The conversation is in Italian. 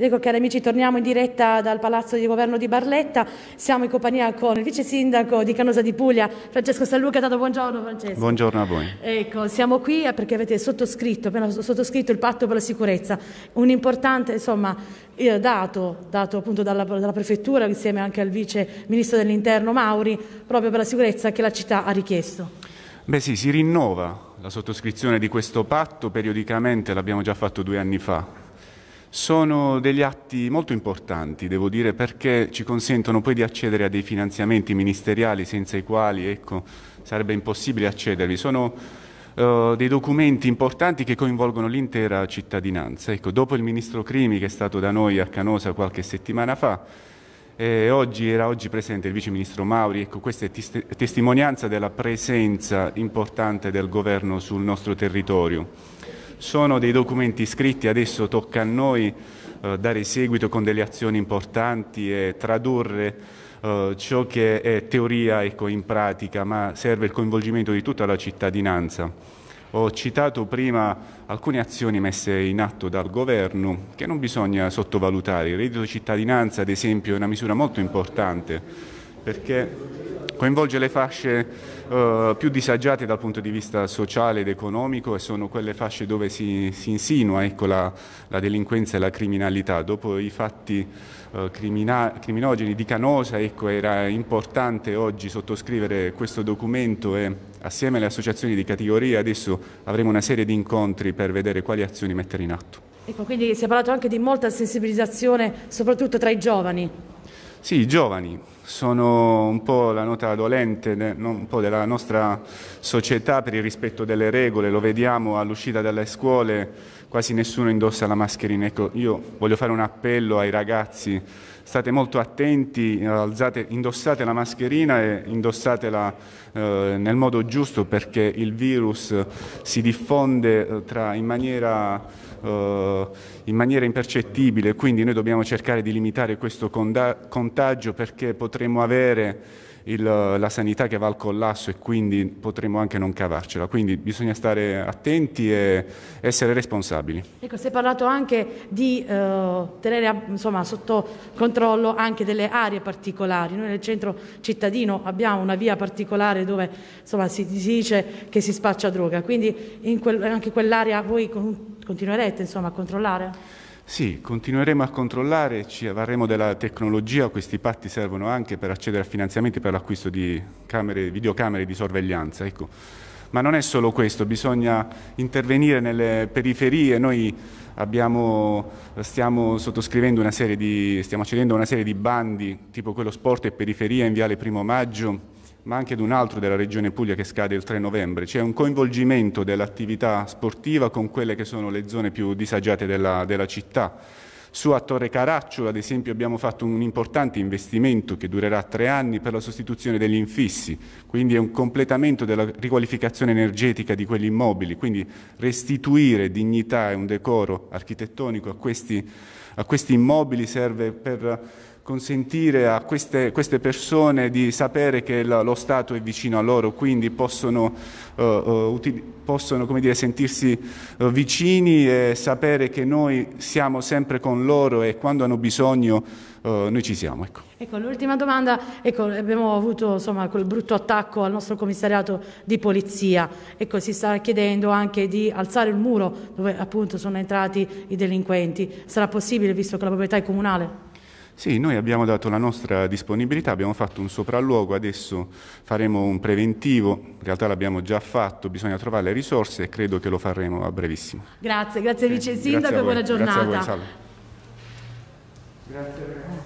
Ecco cari amici, torniamo in diretta dal Palazzo di Governo di Barletta, siamo in compagnia con il vice sindaco di Canosa di Puglia, Francesco San Luca, dato buongiorno Francesco. Buongiorno a voi. Ecco, siamo qui perché avete sottoscritto, appena sottoscritto il patto per la sicurezza, un importante insomma, eh, dato, dato appunto dalla, dalla prefettura insieme anche al vice ministro dell'interno Mauri, proprio per la sicurezza che la città ha richiesto. Beh sì, si rinnova la sottoscrizione di questo patto periodicamente, l'abbiamo già fatto due anni fa, sono degli atti molto importanti, devo dire, perché ci consentono poi di accedere a dei finanziamenti ministeriali senza i quali ecco, sarebbe impossibile accedervi. Sono uh, dei documenti importanti che coinvolgono l'intera cittadinanza. Ecco, dopo il ministro Crimi che è stato da noi a Canosa qualche settimana fa, eh, oggi era oggi presente il vice ministro Mauri, ecco, questa è testimonianza della presenza importante del governo sul nostro territorio. Sono dei documenti scritti, adesso tocca a noi eh, dare seguito con delle azioni importanti e tradurre eh, ciò che è teoria ecco, in pratica, ma serve il coinvolgimento di tutta la cittadinanza. Ho citato prima alcune azioni messe in atto dal governo che non bisogna sottovalutare. Il reddito di cittadinanza, ad esempio, è una misura molto importante perché coinvolge le fasce uh, più disagiate dal punto di vista sociale ed economico e sono quelle fasce dove si, si insinua ecco, la, la, delinquenza e la criminalità. Dopo i fatti crimina criminogeni di Canosa ecco, era importante oggi sottoscrivere questo documento e assieme alle associazioni di categoria adesso avremo una serie di incontri per vedere quali azioni mettere in atto. Ecco, quindi si è parlato anche di molta sensibilizzazione soprattutto tra i giovani. Sì, i giovani sono un po' la nota dolente un po' della nostra società per il rispetto delle regole, lo vediamo all'uscita dalle scuole, quasi nessuno indossa la mascherina. Ecco, io voglio fare un appello ai ragazzi, state molto attenti, alzate, indossate la mascherina e indossatela eh, nel modo giusto perché il virus si diffonde eh, tra, in maniera eh, in maniera impercettibile, quindi noi dobbiamo cercare di limitare questo contagio perché potremo avere il, la sanità che va al collasso e quindi potremo anche non cavarcela. Quindi bisogna stare attenti e essere responsabili. Ecco, si è parlato anche di eh, tenere insomma, sotto controllo anche delle aree particolari. Noi nel centro cittadino abbiamo una via particolare dove insomma, si, si, dice che si spaccia droga, quindi in quel, anche quell'area voi continuerete insomma, a controllare? Sì, continueremo a controllare, ci avvarremo della tecnologia, questi patti servono anche per accedere a finanziamenti per l'acquisto di camere, videocamere di sorveglianza. Ecco. Ma non è solo questo, bisogna intervenire nelle periferie. Noi abbiamo, stiamo sottoscrivendo una serie di, stiamo accedendo a una serie di bandi, tipo quello sport e periferia in Viale Primo Maggio, ma anche ad un altro della Regione Puglia che scade il 3 novembre. C'è un coinvolgimento dell'attività sportiva con quelle che sono le zone più disagiate della, della città. Su a Torre Caracciolo, ad esempio, abbiamo fatto un importante investimento che durerà tre anni per la sostituzione degli infissi, quindi è un completamento della riqualificazione energetica di quegli immobili, quindi restituire dignità e un decoro architettonico a questi, a questi immobili serve per consentire a queste, queste, persone di sapere che lo, lo, Stato è vicino a loro, quindi possono, uh, uh, possono dire, sentirsi uh, vicini e sapere che noi siamo sempre con loro e quando hanno bisogno noi ci siamo. Ecco. Ecco, l'ultima domanda, ecco, abbiamo avuto insomma, quel brutto attacco al nostro commissariato di polizia, ecco, si sta chiedendo anche di alzare il muro dove appunto sono entrati i delinquenti, sarà possibile visto che la proprietà è comunale? Sì, noi abbiamo dato la nostra disponibilità, abbiamo fatto un sopralluogo, adesso faremo un preventivo, in realtà l'abbiamo già fatto, bisogna trovare le risorse e credo che lo faremo a brevissimo. Grazie, grazie Vice Sindaco e buona giornata. Grazie a voi, salve. Grazie.